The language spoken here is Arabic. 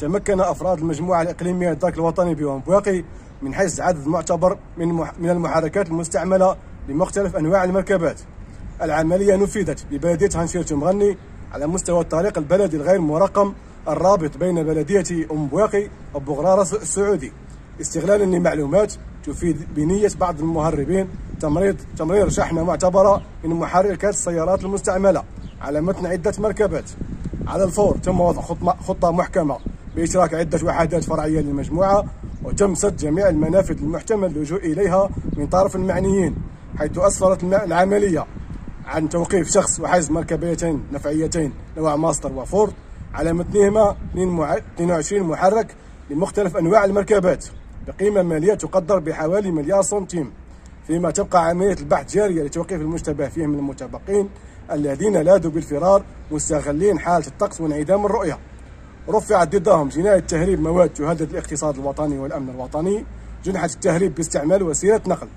تمكن أفراد المجموعة الإقليمية الدرك الوطني بومبواقي من حجز عدد معتبر من من المحركات المستعملة لمختلف أنواع المركبات. العملية نفذت ببلدية هانشيرتو مغني على مستوى الطريق البلدي الغير مرقم الرابط بين بلدية أم بواقي السعودي. استغلالا لمعلومات تفيد بنية بعض المهربين تمريض تمرير شحنة معتبرة من محركات السيارات المستعملة على متن عدة مركبات. على الفور تم وضع خطة محكمة بإشراك عدة وحدات فرعية للمجموعة وتم سد جميع المنافذ المحتمل اللجوء إليها من طرف المعنيين حيث أسفرت العملية عن توقيف شخص وحجز مركبيتين نفعيتين نوع ماستر وفورد على متنهما 22 محرك لمختلف أنواع المركبات بقيمة مالية تقدر بحوالي مليار سنتيم. فيما تبقى عملية البحث جارية لتوقيف المشتبه فيهم من المتبقين الذين لاذوا بالفرار مستغلين حالة الطقس وانعدام الرؤية. رفعت ضدهم جناية تهريب مواد تهدد الاقتصاد الوطني والأمن الوطني جنحة التهريب باستعمال وسيلة نقل.